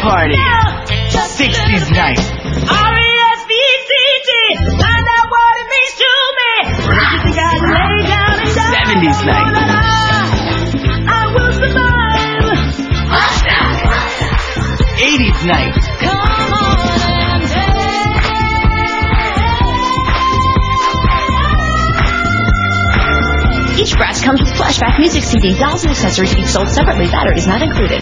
party. 60s night. R-E-S-P-C-T. Find out what it means to me. You think I lay down and die? 70s night. I will survive. 80s night. Come on Each Bratz comes with flashback music CD, dolls, and accessories, each sold separately. Batteries not included.